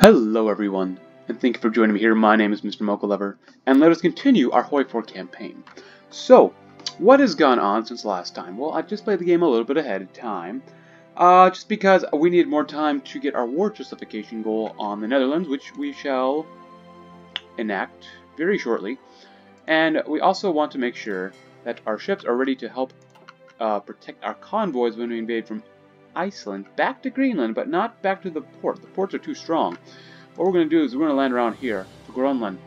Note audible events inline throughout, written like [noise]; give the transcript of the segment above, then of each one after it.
Hello everyone, and thank you for joining me here. My name is Mr. Mocha and let us continue our Hoi 4 campaign. So, what has gone on since last time? Well, I just played the game a little bit ahead of time, uh, just because we needed more time to get our war justification goal on the Netherlands, which we shall enact very shortly. And we also want to make sure that our ships are ready to help uh, protect our convoys when we invade from Iceland back to Greenland, but not back to the port. The ports are too strong. What we're going to do is we're going to land around here, to Grönland.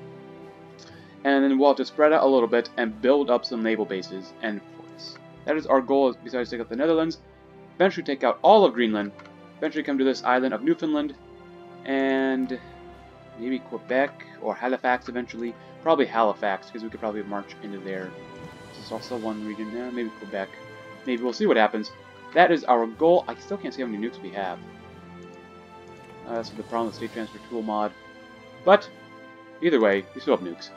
And then we'll have to spread out a little bit and build up some naval bases and forts. That is our goal, besides take out the Netherlands. Eventually take out all of Greenland. Eventually come to this island of Newfoundland. And maybe Quebec or Halifax eventually. Probably Halifax, because we could probably march into there. This is also one region. Yeah, maybe Quebec. Maybe we'll see what happens. That is our goal. I still can't see how many nukes we have. Uh, that's the problem with State Transfer Tool mod. But, either way, we still have nukes.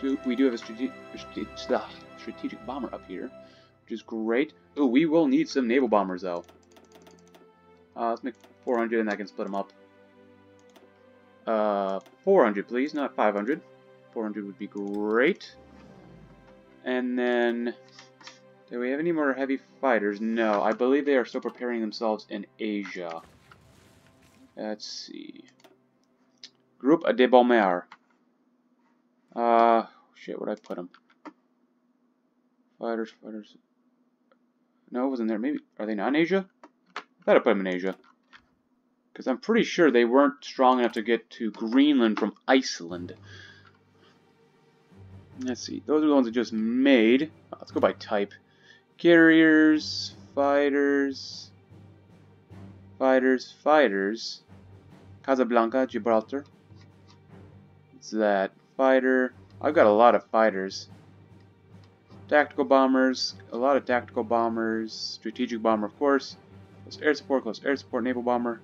So we do have a strate strate strategic bomber up here, which is great. Oh, we will need some naval bombers, though. Uh, let's make 400 and I can split them up. Uh, 400, please, not 500. 400 would be great. And then do we have any more heavy fighters? No, I believe they are still preparing themselves in Asia. Let's see. Group de Bomber. Uh, shit, where'd I put them? Fighters, fighters. No, it wasn't there. Maybe, are they not in Asia? I thought I put them in Asia. Because I'm pretty sure they weren't strong enough to get to Greenland from Iceland. Let's see. Those are the ones I just made. Let's go by type. Carriers, fighters, fighters, fighters. Casablanca, Gibraltar. It's that. Fighter. I've got a lot of fighters. Tactical bombers, a lot of tactical bombers. Strategic bomber, of course. Close air support, close air support, naval bomber.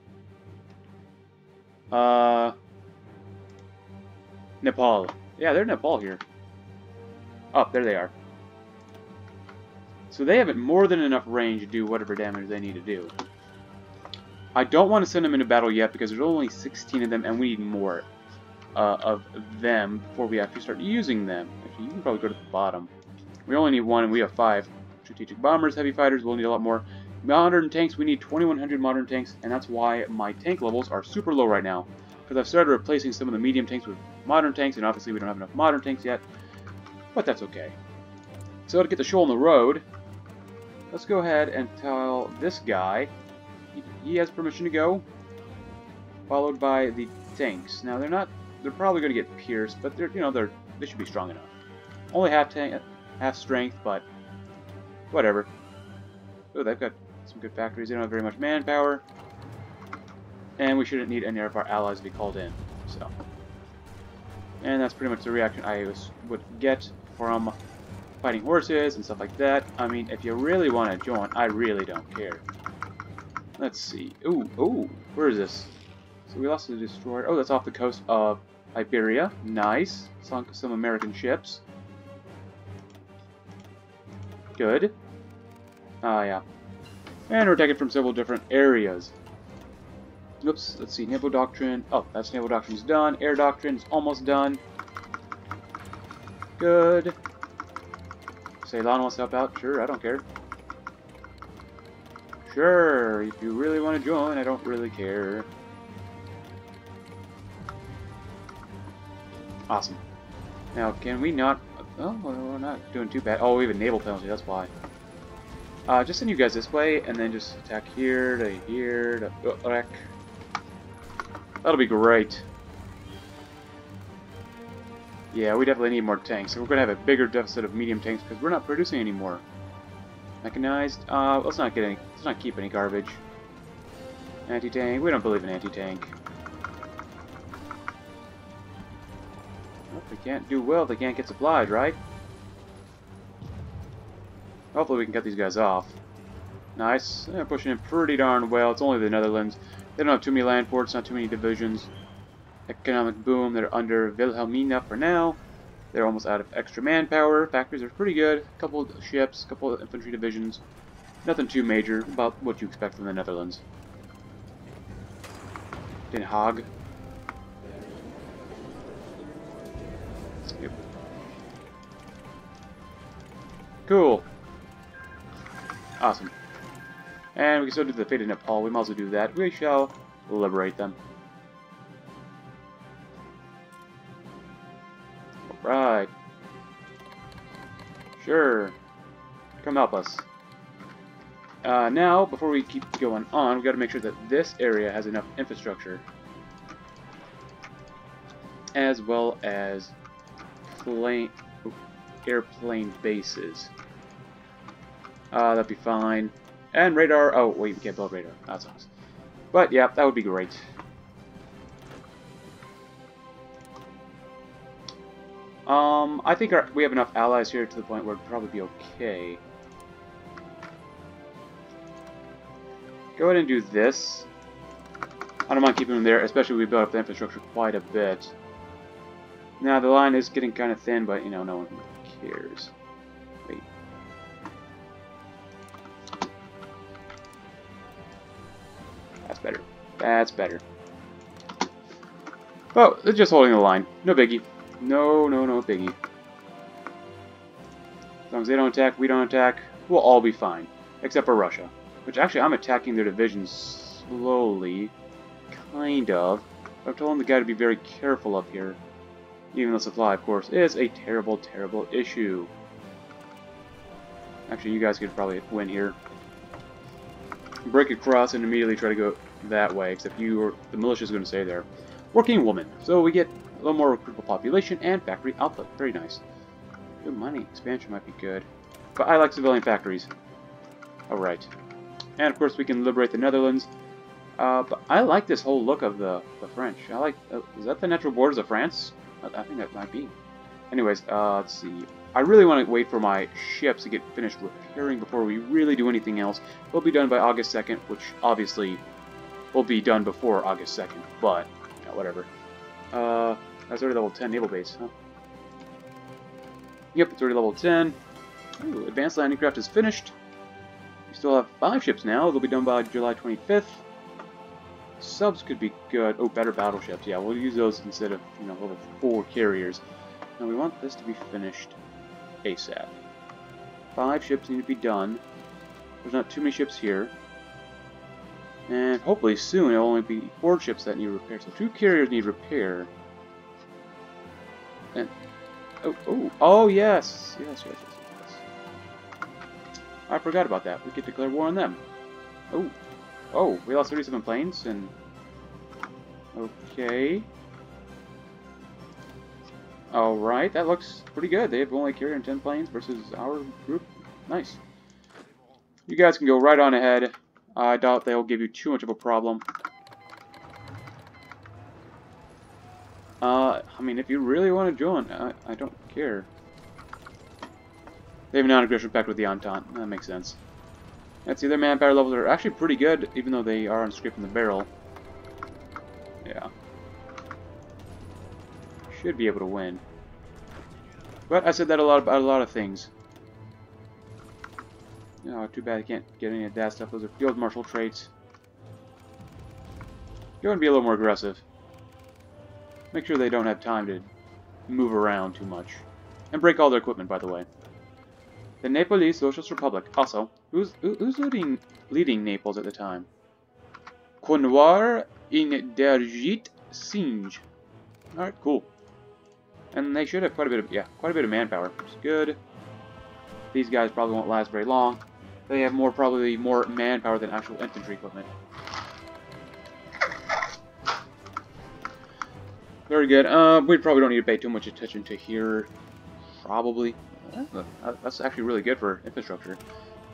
Uh, Nepal. Yeah, they're Nepal here. Oh, there they are. So they have it more than enough range to do whatever damage they need to do. I don't want to send them into battle yet because there's only 16 of them and we need more uh, of them before we actually start using them. Actually, you can probably go to the bottom. We only need one and we have five. Strategic bombers, heavy fighters, we'll need a lot more. Modern tanks, we need 2100 modern tanks and that's why my tank levels are super low right now. Because I've started replacing some of the medium tanks with modern tanks and obviously we don't have enough modern tanks yet. But that's okay. So to get the show on the road, let's go ahead and tell this guy he, has permission to go, followed by the tanks. Now they're not, they're probably going to get pierced, but they're, you know, they're they should be strong enough. Only half tank, half strength, but whatever. Oh, they've got some good factories. They don't have very much manpower, and we shouldn't need any of our allies to be called in. So, and that's pretty much the reaction I was, would get from fighting horses and stuff like that. I mean, if you really want to join, I really don't care. Let's see. Ooh, ooh, where is this? So we lost the destroyer. Oh, that's off the coast of Iberia. Nice. Sunk some American ships. Good. Ah, yeah. And we're taken from several different areas. Oops, let's see. Naval Doctrine. Oh, that's Naval Doctrine's done. Air Doctrine is almost done. Good. Ceylon wants to help out? Sure, I don't care. Sure, if you really want to join, I don't really care. Awesome. Now, can we not... Oh, we're not doing too bad. Oh, we have a naval penalty, that's why. Uh, just send you guys this way, and then just attack here to here to... Uh, That'll be great. Yeah, we definitely need more tanks. We're going to have a bigger deficit of medium tanks because we're not producing anymore. Mechanized. Uh, let's not get any. Let's not keep any garbage. Anti-tank. We don't believe in anti-tank. Well, they can't do well. They can't get supplied, right? Hopefully we can cut these guys off. Nice. They're pushing in pretty darn well. It's only the Netherlands. They don't have too many land ports, not too many divisions economic boom. They're under Wilhelmina for now. They're almost out of extra manpower. Factories are pretty good. A couple of ships, a couple of infantry divisions. Nothing too major, about what you expect from the Netherlands. Den Haag. Yep. Cool. Awesome. And we can still do the fate of Nepal. We might as well do that. We shall liberate them. Right. Sure. Come help us. Uh, now, before we keep going on, we've got to make sure that this area has enough infrastructure. As well as plane, airplane bases. Uh, that'd be fine. And radar. Oh, wait, we can't build radar. That's awesome. But, yeah, that would be great. Um, I think our, we have enough allies here to the point where it'd probably be okay. Go ahead and do this. I don't mind keeping them there, especially we built up the infrastructure quite a bit. Now, the line is getting kind of thin, but, you know, no one cares. Wait. That's better. That's better. Oh, they're just holding the line. No biggie. No, no, no biggie. As long as they don't attack, we don't attack, we'll all be fine. Except for Russia. Which actually, I'm attacking their divisions slowly. Kind of. I've told the guy to be very careful up here. Even though supply, of course, is a terrible, terrible issue. Actually, you guys could probably win here. Break across and immediately try to go that way, except you or the militia is going to stay there. Working woman. So we get a little more recruitable population and factory output. Very nice. Good money. Expansion might be good. But I like civilian factories. Alright. And of course we can liberate the Netherlands. Uh, but I like this whole look of the, the French. I like... Uh, is that the natural borders of France? I, I think that might be. Anyways, uh, let's see. I really want to wait for my ships to get finished repairing before we really do anything else. It'll be done by August 2nd, which obviously will be done before August 2nd, but, whatever. Uh, that's already level 10 naval base, huh? Yep, it's already level 10. Ooh, advanced landing craft is finished. We still have five ships now. They'll be done by July 25th. Subs could be good. Oh, better battleships. Yeah, we'll use those instead of, you know, level 4 carriers. Now we want this to be finished ASAP. Five ships need to be done. There's not too many ships here. And hopefully soon it'll only be four ships that need repair. So two carriers need repair. And oh oh oh yes yes yes yes yes. I forgot about that. We could declare war on them. Oh oh we lost 37 planes and okay. Alright, that looks pretty good. They've only carried 10 planes versus our group. Nice. You guys can go right on ahead. I doubt they'll give you too much of a problem. Uh, I mean, if you really want to join, I, I don't care. They have non-aggression pact with the Entente. That makes sense. Let's see, their manpower levels are actually pretty good, even though they are on scraping the barrel. Yeah. Should be able to win. But I said that a lot about a lot of things. Oh, too bad I can't get any of that stuff. Those are field marshal traits. You want to be a little more aggressive. Make sure they don't have time to move around too much. And break all their equipment, by the way. The Nepalese Socialist Republic. Also, who's who's leading leading Naples at the time? Konwar Inderjit Singh. Alright, cool. And they should have quite a bit of yeah, quite a bit of manpower. Is good. These guys probably won't last very long. They have more probably more manpower than actual infantry equipment. Very good. Uh, we probably don't need to pay too much attention to here. Probably. Uh, that's actually really good for infrastructure.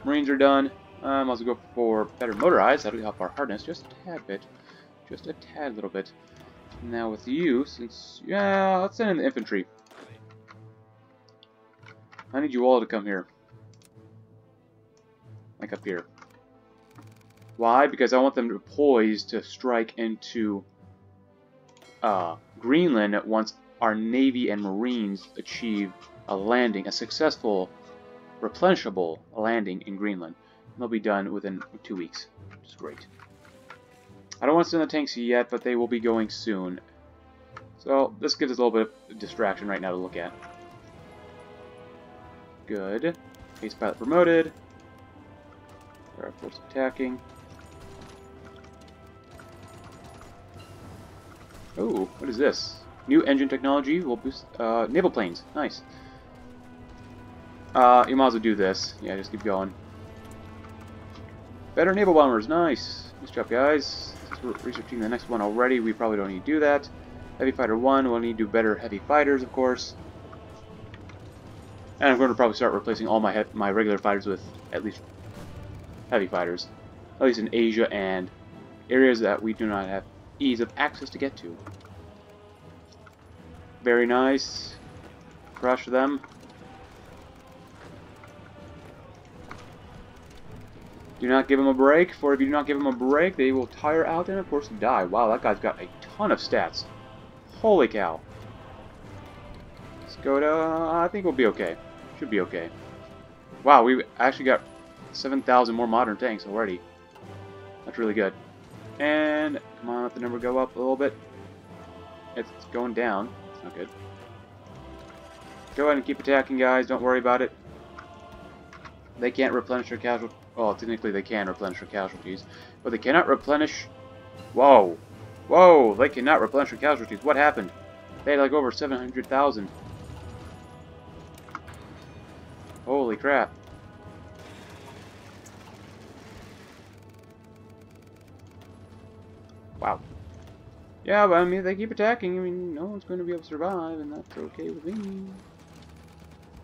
Marines are done. Um, I'll go for better motorized. That'll help our hardness just a tad bit. Just a tad little bit. Now with you, since... Yeah, let's send in the infantry. I need you all to come here like up here. Why? Because I want them to poise to strike into uh, Greenland once our Navy and Marines achieve a landing, a successful, replenishable landing in Greenland. And they'll be done within two weeks, which is great. I don't want to send the tanks yet, but they will be going soon. So this gives us a little bit of distraction right now to look at. Good. Ace pilot promoted. Our force attacking. Oh, what is this? New engine technology will boost uh, naval planes. Nice. Uh, you might as well do this. Yeah, just keep going. Better naval bombers. Nice. Nice job, guys. Since we're researching the next one already, we probably don't need to do that. Heavy Fighter 1, we'll need to do better heavy fighters, of course. And I'm going to probably start replacing all my my regular fighters with at least heavy fighters. At least in Asia and areas that we do not have ease of access to get to. Very nice. Crush them. Do not give them a break, for if you do not give them a break, they will tire out and of course die. Wow, that guy's got a ton of stats. Holy cow. Skoda, I think we'll be okay. Should be okay. Wow, we actually got 7,000 more modern tanks already. That's really good. And, come on, let the number go up a little bit. It's going down. It's not good. Go ahead and keep attacking, guys. Don't worry about it. They can't replenish their casualties. Well, technically they can replenish their casualties. But they cannot replenish... Whoa. Whoa, they cannot replenish their casualties. What happened? They had like over 700,000. Holy crap. Wow. Yeah, but I mean, they keep attacking. I mean, no one's going to be able to survive, and that's okay with me.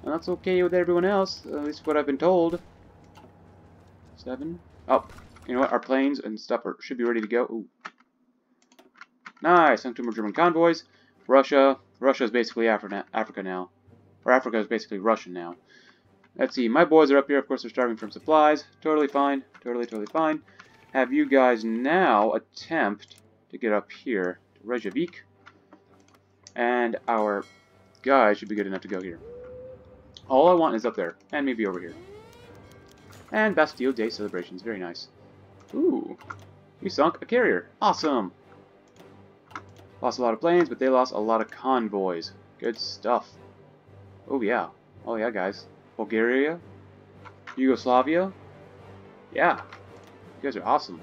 And that's okay with everyone else, at least what I've been told. Seven. Oh, you know what? Our planes and stuff are, should be ready to go. Ooh. Nice. Sent two more German convoys. Russia. Russia is basically Afri Africa now. Or Africa is basically Russian now. Let's see. My boys are up here. Of course, they're starving from supplies. Totally fine. Totally, totally fine have you guys now attempt to get up here to Reykjavik. And our guys should be good enough to go here. All I want is up there, and maybe over here. And Bastille Day celebrations, very nice. Ooh, we sunk a carrier. Awesome! Lost a lot of planes, but they lost a lot of convoys. Good stuff. Oh yeah. Oh yeah, guys. Bulgaria? Yugoslavia? Yeah, you guys are awesome.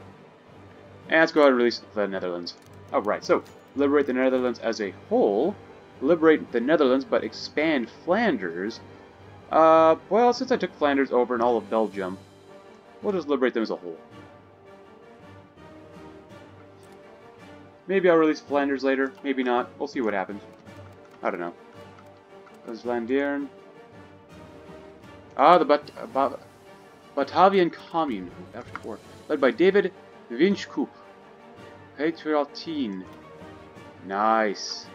And let's go ahead and release the Netherlands. Alright, so, liberate the Netherlands as a whole. Liberate the Netherlands, but expand Flanders. Uh, well, since I took Flanders over and all of Belgium, we'll just liberate them as a whole. Maybe I'll release Flanders later, maybe not. We'll see what happens. I don't know. Vlaanderen. Ah, the but, uh, Batavian Commune. After four led by David Wijnkoop. Patriotin. Nice.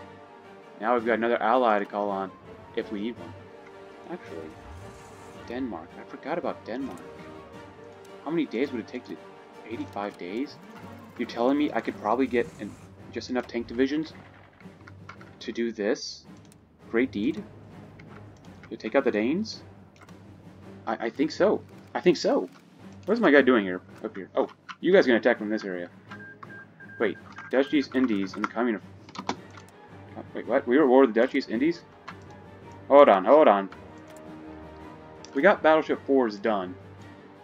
Now we've got another ally to call on, if we need one. Actually, Denmark. I forgot about Denmark. How many days would it take to... 85 days? You're telling me I could probably get in just enough tank divisions to do this great deed? To take out the Danes? I, I think so. I think so. What's my guy doing here? Up here. Oh, you guys can attack from this area. Wait, Dutch East Indies and Communist... Wait, what? We were at war with the Dutch East Indies? Hold on, hold on. We got Battleship 4s done.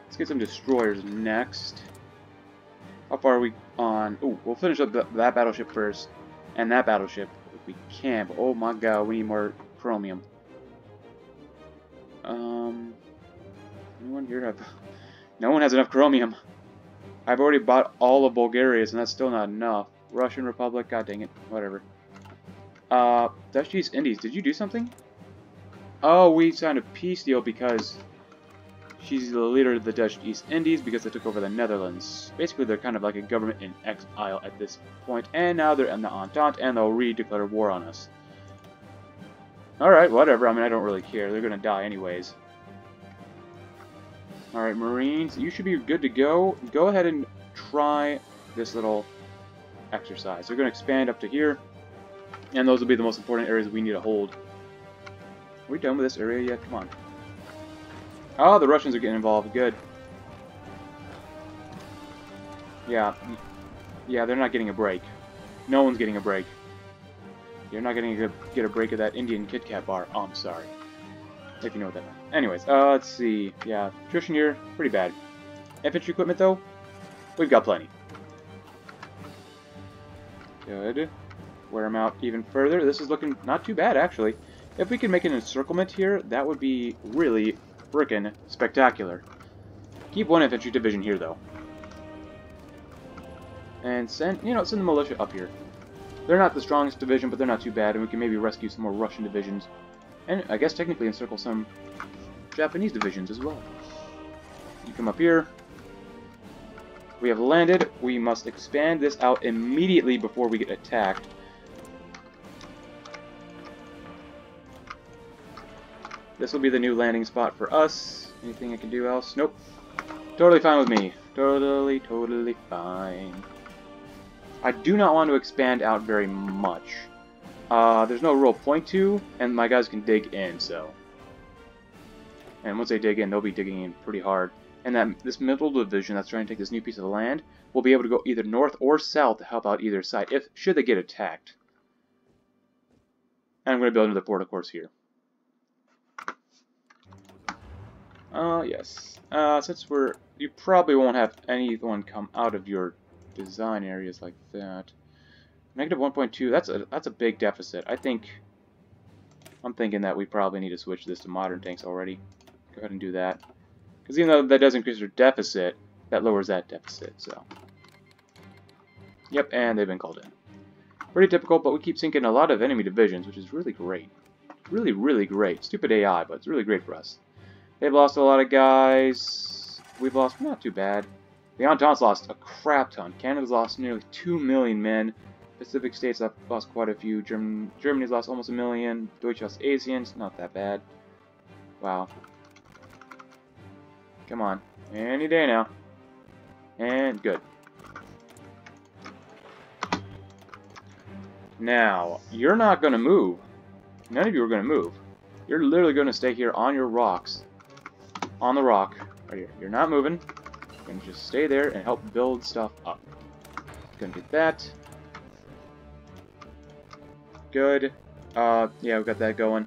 Let's get some destroyers next. How far are we on? Oh, we'll finish up that battleship first. And that battleship, if we can. But oh my god, we need more chromium. Um, anyone here have... No one has enough chromium. I've already bought all of Bulgaria's, and that's still not enough. Russian Republic, god dang it, whatever. Uh, Dutch East Indies, did you do something? Oh, we signed a peace deal because she's the leader of the Dutch East Indies because they took over the Netherlands. Basically, they're kind of like a government in exile at this point, and now they're in the Entente, and they'll re-declare war on us. Alright, whatever, I mean, I don't really care. They're gonna die anyways. Alright, Marines, you should be good to go. Go ahead and try this little exercise. They're going to expand up to here, and those will be the most important areas we need to hold. Are we done with this area yet? Come on. Oh, the Russians are getting involved. Good. Yeah. Yeah, they're not getting a break. No one's getting a break. You're not getting to get a break of that Indian Kit Kat bar. Oh, I'm sorry. If you know what that means. Anyways, uh, let's see. Yeah, attrition here, pretty bad. Infantry equipment, though, we've got plenty. Good. Wear them out even further. This is looking not too bad, actually. If we can make an encirclement here, that would be really frickin' spectacular. Keep one infantry division here, though. And send, you know, send the militia up here. They're not the strongest division, but they're not too bad, and we can maybe rescue some more Russian divisions. And I guess technically encircle some Japanese divisions as well. You come up here. We have landed. We must expand this out immediately before we get attacked. This will be the new landing spot for us. Anything I can do else? Nope. Totally fine with me. Totally, totally fine. I do not want to expand out very much. Uh, there's no real point to, and my guys can dig in, so. And once they dig in, they'll be digging in pretty hard. And that this middle division that's trying to take this new piece of land will be able to go either north or south to help out either side, if should they get attacked. And I'm going to build another port, of course, here. Uh, yes. Uh, since we're... You probably won't have anyone come out of your design areas like that. Negative 1.2, that's a, that's a big deficit. I think... I'm thinking that we probably need to switch this to modern tanks already. Go ahead and do that. Because even though that does increase your deficit, that lowers that deficit, so... Yep, and they've been called in. Pretty typical, but we keep sinking a lot of enemy divisions, which is really great. Really, really great. Stupid AI, but it's really great for us. They've lost a lot of guys. We've lost not too bad. The Entente's lost a crap ton. Canada's lost nearly 2 million men. Pacific states have lost quite a few. German, Germany's lost almost a million. Deutsche Ostasiens, not that bad. Wow. Come on. Any day now. And good. Now, you're not going to move. None of you are going to move. You're literally going to stay here on your rocks on the rock right here. You're not moving. You're going to just stay there and help build stuff up. Gonna get that. Good. Uh, yeah, we've got that going.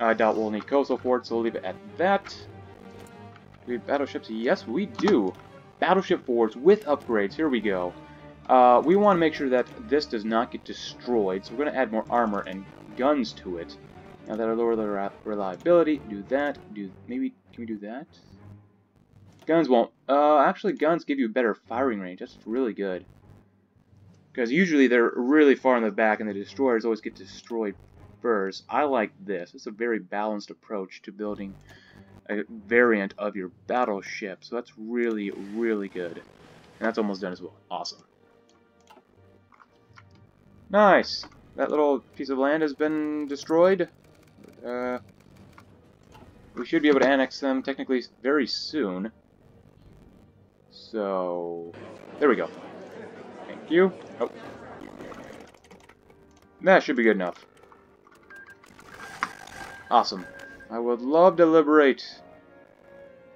I doubt we'll need coastal forts, so we'll leave it at that. Do we have battleships? Yes, we do. Battleship forts with upgrades. Here we go. Uh, we want to make sure that this does not get destroyed, so we're going to add more armor and guns to it. Now that'll lower the reliability. Do that. Do maybe can we do that? Guns won't. Uh, actually, guns give you better firing range. That's really good. Because usually they're really far in the back, and the destroyers always get destroyed first. I like this. It's a very balanced approach to building a variant of your battleship. So that's really, really good. And that's almost done as well. Awesome. Nice. That little piece of land has been destroyed. Uh, we should be able to annex them technically very soon. So, there we go. You. Oh. That should be good enough. Awesome. I would love to liberate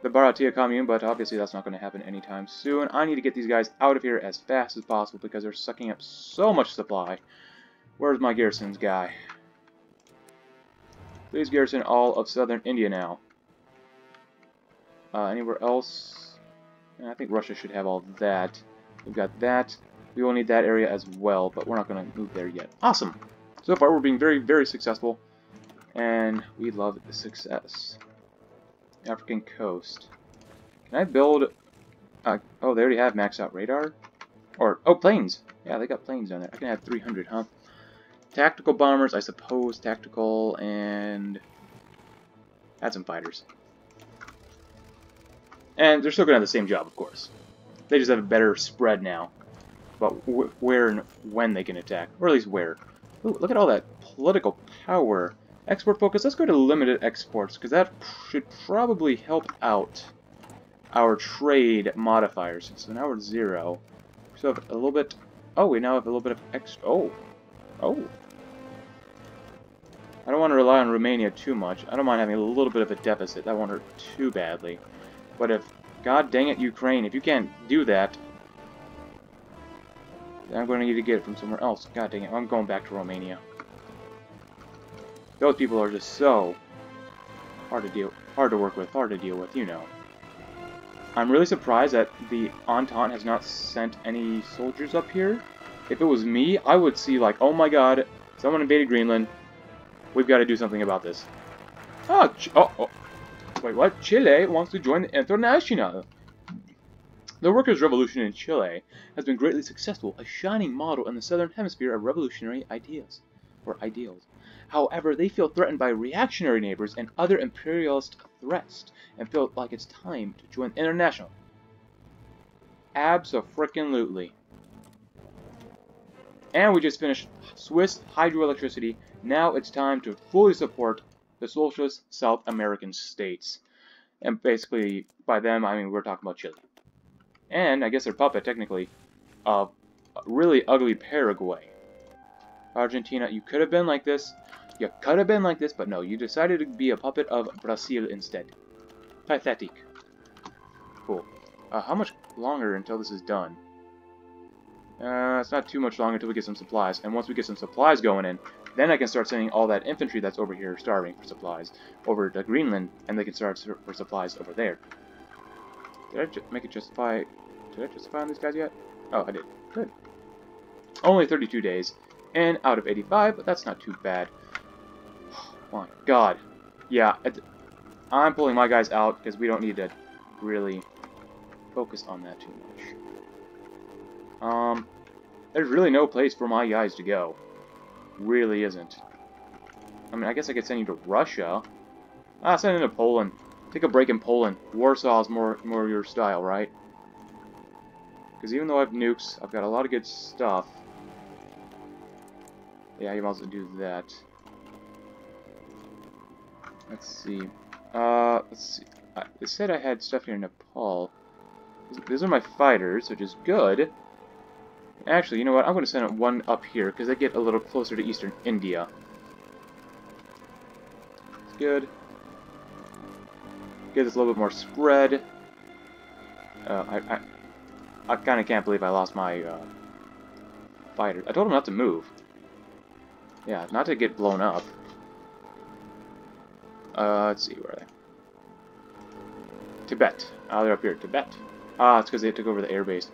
the Bharatiya commune, but obviously that's not going to happen anytime soon. I need to get these guys out of here as fast as possible because they're sucking up so much supply. Where's my garrisons guy? Please garrison all of southern India now. Uh, anywhere else? I think Russia should have all that. We've got that. We will need that area as well, but we're not going to move there yet. Awesome! So far, we're being very, very successful, and we love the success. African coast. Can I build... Uh, oh, they already have maxed out radar? Or, oh, planes! Yeah, they got planes down there. I can have 300, huh? Tactical bombers, I suppose. Tactical and... Add some fighters. And they're still going to have the same job, of course. They just have a better spread now. But wh where and when they can attack. Or at least where. Ooh, look at all that political power. Export focus. Let's go to limited exports, because that should probably help out our trade modifiers. So now we're zero. So have a little bit... Oh, we now have a little bit of extra... Oh. Oh. I don't want to rely on Romania too much. I don't mind having a little bit of a deficit. That won't hurt too badly. But if, god dang it, Ukraine, if you can't do that, I'm going to need to get it from somewhere else. God dang it, I'm going back to Romania. Those people are just so hard to deal, hard to work with, hard to deal with, you know. I'm really surprised that the Entente has not sent any soldiers up here. If it was me, I would see like, oh my god, someone invaded Greenland. We've got to do something about this. Ah, oh, oh, wait, what? Chile wants to join the International. The workers' revolution in Chile has been greatly successful, a shining model in the southern hemisphere of revolutionary ideas or ideals. However, they feel threatened by reactionary neighbors and other imperialist threats, and feel like it's time to join the international. Abso-frickin-lutely. And we just finished Swiss hydroelectricity. Now it's time to fully support the socialist South American states. And basically, by them, I mean we're talking about Chile. And I guess their puppet, technically, a really ugly Paraguay. Argentina, you could have been like this. You could have been like this, but no, you decided to be a puppet of Brazil instead. Pathetic. Cool. Uh, how much longer until this is done? Uh, it's not too much longer until we get some supplies. And once we get some supplies going in, then I can start sending all that infantry that's over here starving for supplies over to Greenland, and they can start for supplies over there. Did I make it justify... Did I justify on these guys yet? Oh, I did. Good. Only 32 days, and out of 85, but that's not too bad. Oh [sighs] my god. Yeah, I'm pulling my guys out because we don't need to really focus on that too much. Um, there's really no place for my guys to go. Really isn't. I mean, I guess I could send you to Russia. Ah, send them to Poland. Take a break in Poland. Warsaw is more, more your style, right? Because even though I have nukes, I've got a lot of good stuff. Yeah, you might as well do that. Let's see. Uh, let's see. I, said I had stuff here in Nepal. These are my fighters, which is good. Actually, you know what? I'm going to send one up here, because they get a little closer to eastern India. It's good. Gives us a little bit more spread. Uh, I, I, I kind of can't believe I lost my uh, fighter. I told him not to move. Yeah, not to get blown up. Uh, let's see, where are they? Tibet. Ah, they're up here. Tibet. Ah, it's because they took over the airbase.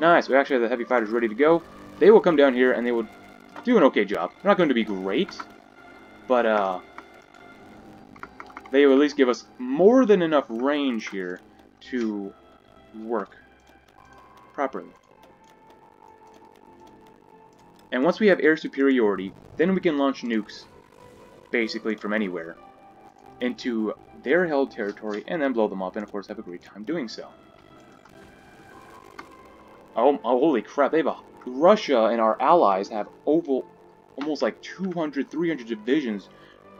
Nice. We actually have the heavy fighters ready to go. They will come down here and they will do an okay job. They're not going to be great, but uh, they will at least give us more than enough range here to work properly. And once we have air superiority, then we can launch nukes, basically from anywhere, into their held territory and then blow them up and of course have a great time doing so. Oh, oh holy crap, they have a... Russia and our allies have oval, almost like 200, 300 divisions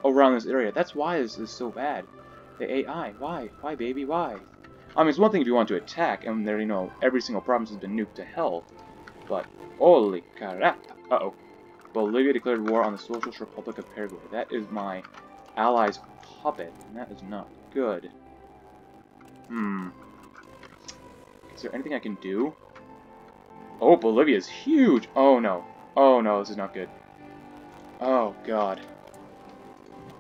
around this area. That's why this is so bad. The AI, why? Why, baby, why? I mean, it's one thing if you want to attack, and there, you know, every single province has been nuked to hell. But, holy crap. Uh-oh. Bolivia declared war on the Socialist Republic of Paraguay. That is my ally's puppet, and that is not good. Hmm. Is there anything I can do? Oh, Bolivia is huge! Oh, no. Oh, no, this is not good. Oh, God.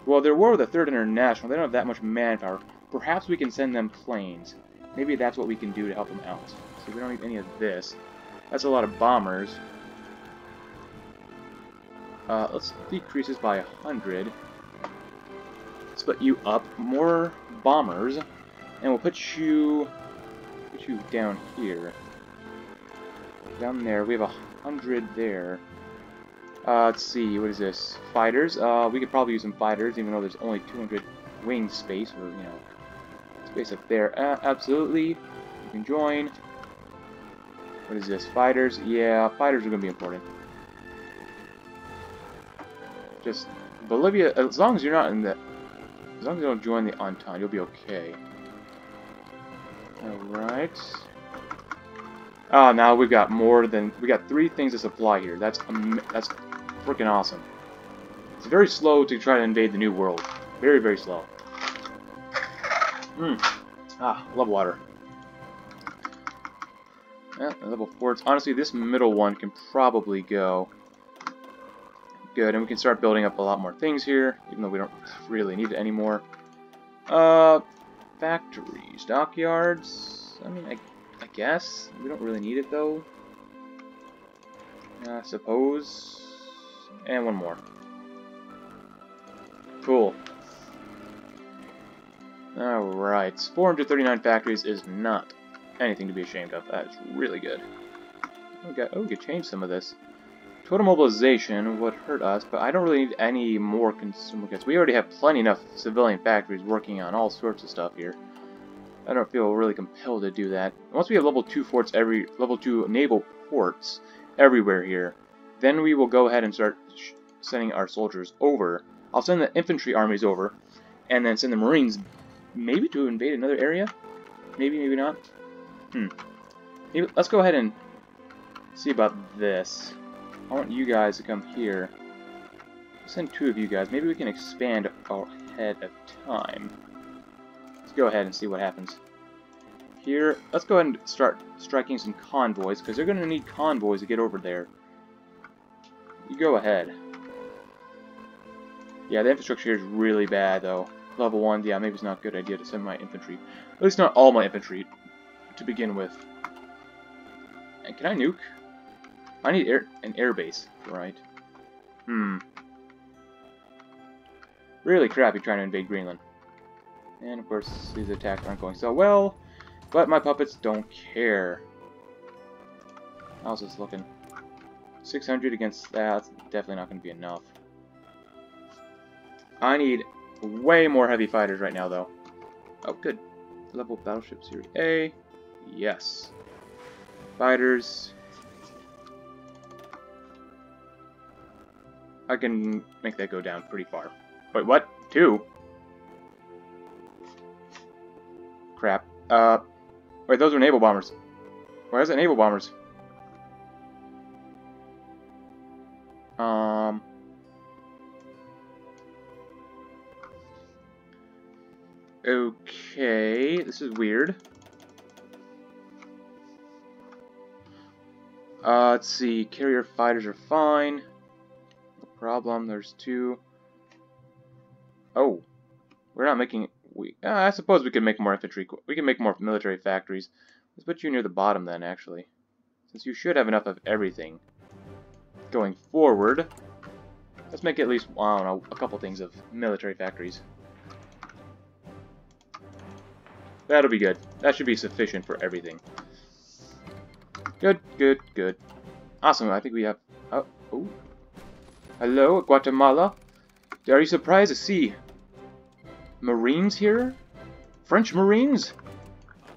Well, they're war with the Third International. They don't have that much manpower. Perhaps we can send them planes. Maybe that's what we can do to help them out. See, we don't need any of this. That's a lot of bombers. Uh, let's decrease this by 100. Split you up. More bombers. And we'll put you... Put you down here. Down there. We have a 100 there. Uh, let's see, what is this? Fighters. Uh, we could probably use some fighters, even though there's only 200 wing space, or, you know, space up there. Uh, absolutely. You can join. What is this? Fighters? Yeah, fighters are going to be important. Just, Bolivia, as long as you're not in the, as long as you don't join the Entente, you'll be okay. Alright. Ah, oh, now we've got more than, we got three things to supply here. That's, that's freaking awesome. It's very slow to try to invade the new world. Very, very slow. Mmm. Ah, love water. Yeah, level 4. It's, honestly, this middle one can probably go. Good, and we can start building up a lot more things here, even though we don't really need it anymore. Uh, factories, dockyards. I mean, I, I guess. We don't really need it, though. I suppose. And one more. Cool. Alright, 439 factories is not anything to be ashamed of. That is really good. We, oh, we could change some of this. Total mobilization would hurt us, but I don't really need any more consumer goods. We already have plenty enough civilian factories working on all sorts of stuff here. I don't feel really compelled to do that. Once we have level 2 forts every level 2 naval ports everywhere here, then we will go ahead and start sending our soldiers over. I'll send the infantry armies over, and then send the marines maybe to invade another area? Maybe, maybe not. Hmm. Maybe, let's go ahead and see about this. I want you guys to come here. Send two of you guys. Maybe we can expand ahead of time. Let's go ahead and see what happens. Here, let's go ahead and start striking some convoys, because they're going to need convoys to get over there. You go ahead. Yeah, the infrastructure is really bad, though. Level 1, yeah, maybe it's not a good idea to send my infantry. At least not all my infantry to begin with. And can I nuke? I need air, an airbase, right? Hmm. Really crappy trying to invade Greenland. And of course, these attacks aren't going so well, but my puppets don't care. How's this looking? 600 against that, that's definitely not going to be enough. I need way more heavy fighters right now, though. Oh, good. Level Battleship Series A. Yes. Fighters. I can make that go down pretty far. Wait, what? Two? Crap. Uh, wait, those are naval bombers. Why is it naval bombers? Um... Okay, this is weird. Uh, let's see, carrier fighters are fine. No problem, there's two. Oh, we're not making... We, uh, I suppose we could make more infantry. We can make more military factories. Let's put you near the bottom then, actually. Since you should have enough of everything. Going forward, let's make at least, I don't know, a couple things of military factories. That'll be good. That should be sufficient for everything. Good, good, good. Awesome, I think we have... Oh, oh. Hello, Guatemala? Are you surprised to see Marines here? French Marines?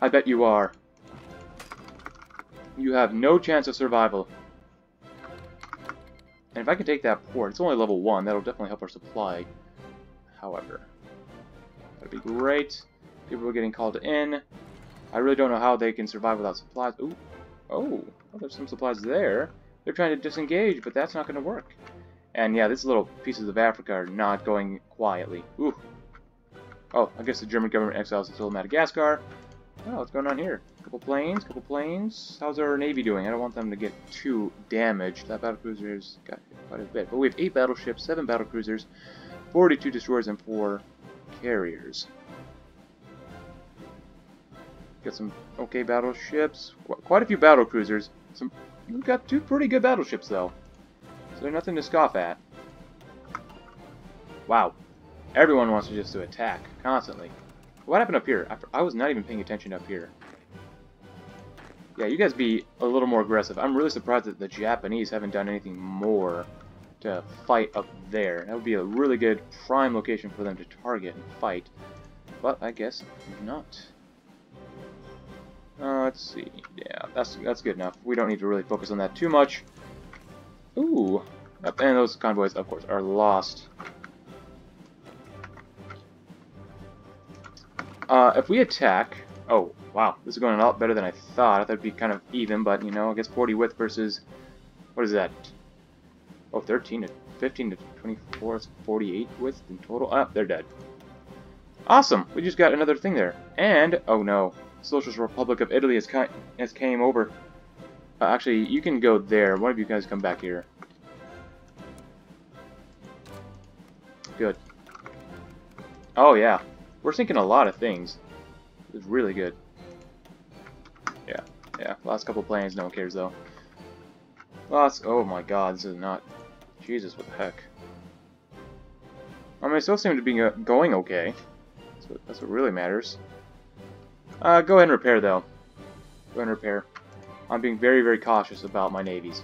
I bet you are. You have no chance of survival. And if I can take that port, it's only level 1, that'll definitely help our supply. However, that'd be great. People are getting called in. I really don't know how they can survive without supplies. Ooh. Oh, oh there's some supplies there. They're trying to disengage, but that's not going to work. And yeah, these little pieces of Africa are not going quietly. Ooh. Oh, I guess the German government exiles until Madagascar. Oh, what's going on here? Couple planes, couple planes. How's our navy doing? I don't want them to get too damaged. That battlecruiser's got quite a bit. But we have 8 battleships, 7 battlecruisers, 42 destroyers, and 4 carriers. Got some okay battleships. Qu quite a few battle cruisers. Some we've got two pretty good battleships though. So they're nothing to scoff at. Wow. Everyone wants to just to attack constantly. What happened up here? I, I was not even paying attention up here. Yeah, you guys be a little more aggressive. I'm really surprised that the Japanese haven't done anything more to fight up there. That would be a really good prime location for them to target and fight. But I guess not. Uh, let's see. Yeah, that's that's good enough. We don't need to really focus on that too much. Ooh. And those convoys, of course, are lost. Uh, if we attack... Oh, wow. This is going a lot better than I thought. I thought it'd be kind of even, but, you know, I guess 40 width versus... What is that? Oh, 13 to 15 to 24. It's 48 width in total. Ah, they're dead. Awesome! We just got another thing there. And... Oh, no. Socialist Republic of Italy has, has came over. Uh, actually, you can go there. One of you guys come back here. Good. Oh, yeah. We're sinking a lot of things. It's really good. Yeah, last couple planes, no one cares though. Last, oh my god, this is not, Jesus, what the heck. I mean, it still seem to be going okay. That's what, that's what really matters. Uh, go ahead and repair though. Go ahead and repair. I'm being very, very cautious about my navies.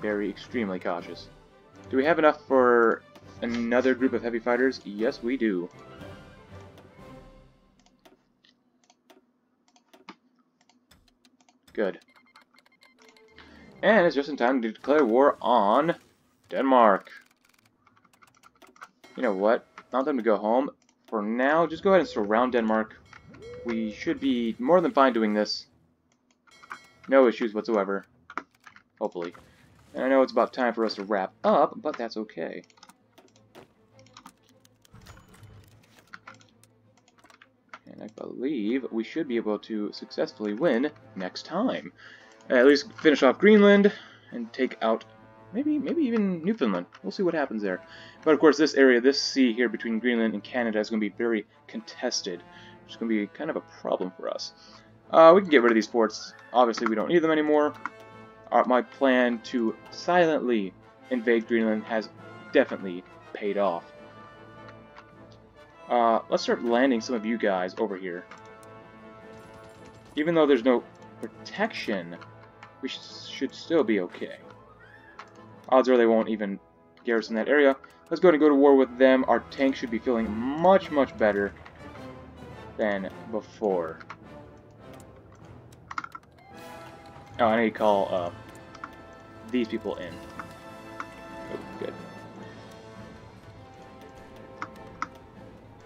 Very, extremely cautious. Do we have enough for another group of heavy fighters? Yes, we do. Good. And it's just in time to declare war on Denmark. You know what? Not them to go home. For now, just go ahead and surround Denmark. We should be more than fine doing this. No issues whatsoever. Hopefully. And I know it's about time for us to wrap up, but that's okay. And I believe we should be able to successfully win next time. At least finish off Greenland and take out maybe maybe even Newfoundland. We'll see what happens there. But of course, this area, this sea here between Greenland and Canada is going to be very contested, is going to be kind of a problem for us. Uh, we can get rid of these forts. Obviously, we don't need them anymore. Uh, my plan to silently invade Greenland has definitely paid off. Uh, let's start landing some of you guys over here. Even though there's no protection, we sh should still be okay. Odds are they won't even garrison that area. Let's go and go to war with them. Our tank should be feeling much, much better than before. Oh, I need to call uh, these people in.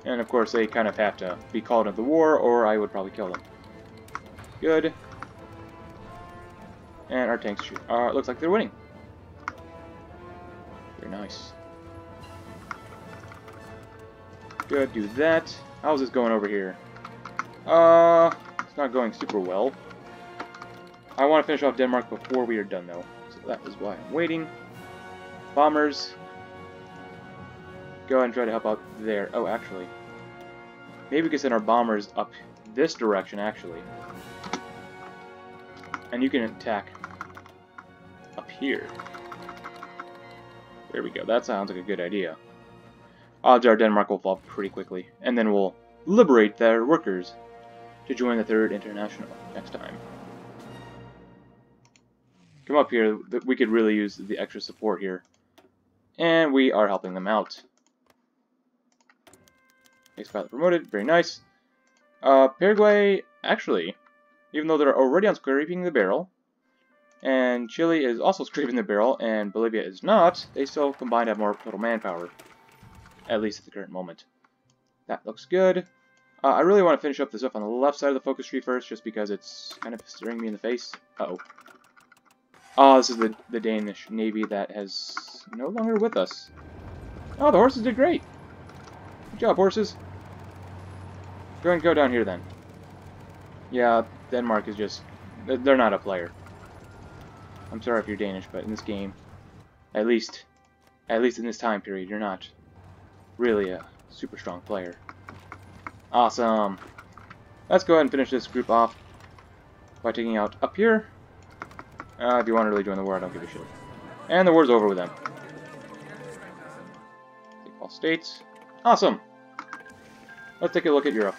And of course, they kind of have to be called into the war, or I would probably kill them. Good. And our tanks shoot. Uh, looks like they're winning. Very nice. Good, do that. How's this going over here? Uh, it's not going super well. I want to finish off Denmark before we are done, though. So that is why I'm waiting. Bombers. Go ahead and try to help out there. Oh, actually. Maybe we can send our bombers up this direction, actually. And you can attack up here. There we go. That sounds like a good idea. Odds are Denmark will fall pretty quickly. And then we'll liberate their workers to join the Third International next time come up here, we could really use the extra support here. And we are helping them out. Next pilot promoted, very nice. Uh, Paraguay, actually, even though they're already on scraping the barrel, and Chile is also [laughs] scraping the barrel, and Bolivia is not, they still combined have more total manpower. At least at the current moment. That looks good. Uh, I really want to finish up the stuff on the left side of the focus tree first, just because it's kind of staring me in the face. Uh oh Oh, this is the, the Danish Navy that has no longer with us. Oh, the horses did great. Good job, horses. Go and go down here then. Yeah, Denmark is just... They're not a player. I'm sorry if you're Danish, but in this game, at least, at least in this time period, you're not really a super strong player. Awesome. Let's go ahead and finish this group off by taking out up here uh, if you want to really join the war, I don't give a shit. And the war's over with them. Take all states. Awesome! Let's take a look at Europe.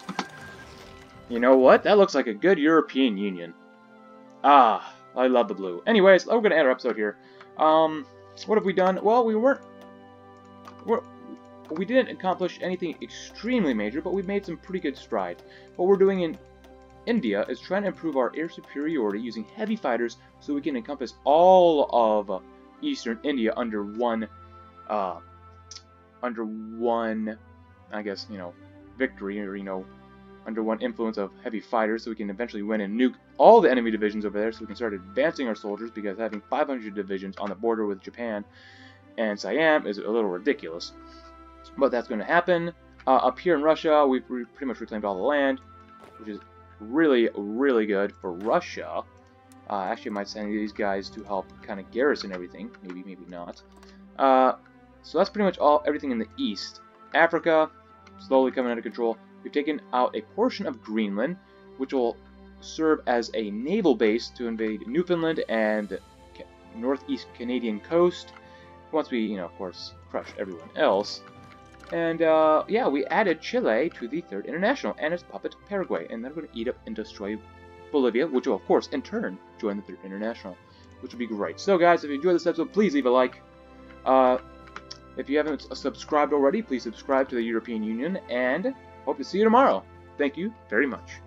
You know what? That looks like a good European Union. Ah, I love the blue. Anyways, we're going to end our episode here. Um, what have we done? Well, we weren't... We're, we didn't accomplish anything extremely major, but we made some pretty good strides. What we're doing in India is trying to improve our air superiority using heavy fighters so we can encompass all of eastern India under one, uh, under one, I guess, you know, victory, or, you know, under one influence of heavy fighters so we can eventually win and nuke all the enemy divisions over there so we can start advancing our soldiers because having 500 divisions on the border with Japan and Siam is a little ridiculous. But that's going to happen. Uh, up here in Russia, we've pretty much reclaimed all the land, which is really, really good for Russia. Uh, actually, I might send these guys to help kind of garrison everything. Maybe, maybe not. Uh, so that's pretty much all everything in the east. Africa, slowly coming out of control. We've taken out a portion of Greenland, which will serve as a naval base to invade Newfoundland and northeast Canadian coast. Once we, you know, of course, crush everyone else. And, uh, yeah, we added Chile to the Third International and its puppet Paraguay. And then we're going to eat up and destroy Bolivia, which will, of course, in turn, join the Third International, which would be great. So, guys, if you enjoyed this episode, please leave a like. Uh, if you haven't subscribed already, please subscribe to the European Union, and hope to see you tomorrow. Thank you very much.